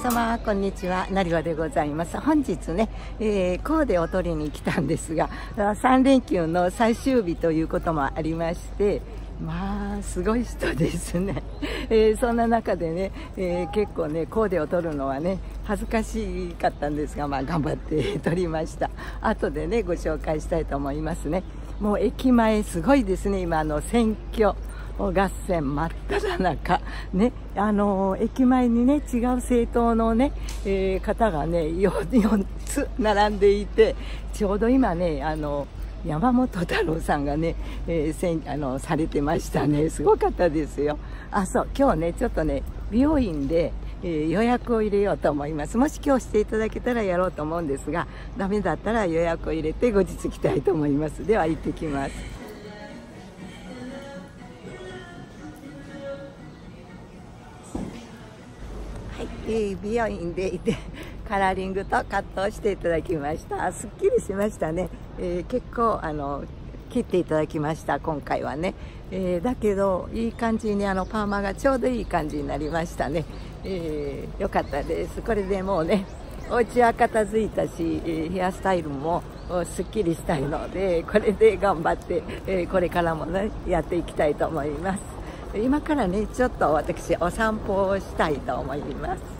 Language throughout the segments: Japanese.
様こんにちは。成輪でございます。本日ね、えー、コーデを取りに来たんですが 3連休の最終日ということもありましてまあすごい人ですね、えー、そんな中でね、えー、結構ねコーデを取るのはね恥ずかしかったんですがまあ頑張って 取りました。後でねご紹介したいと思いますね。もう駅前すごいですね。今の選挙。合戦真っ只中、ね、あの駅前にね違う政党のね、えー、方がね 4, 4つ並んでいてちょうど今ねあの山本太郎さんがね、えー、せんあのされてましたね。すごかったですよ。あそう今日ねちょっとね美容院で、えー、予約を入れようと思います。もし今日していただけたらやろうと思うんですがダメだったら予約を入れて後日来たいと思います。では行ってきます。いい美容院でいて カラーリングとカットをしていただきました。すっきりしましたね、えー、結構あの切っていただきました今回はね、えー、だけどいい感じにあのパーマがちょうどいい感じになりましたね、えー、よかったです。これでもうねお家は片付いたし、ヘアスタイルもすっきりしたいのでこれで頑張って、えこれからもねやっていきたいと思います。今からねちょっと私お散歩をしたいと思います。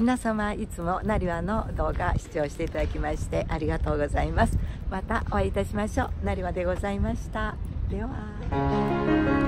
皆様いつもなりわの動画視聴していただきましてありがとうございます。またお会いいたしましょう。なりわでございました。では。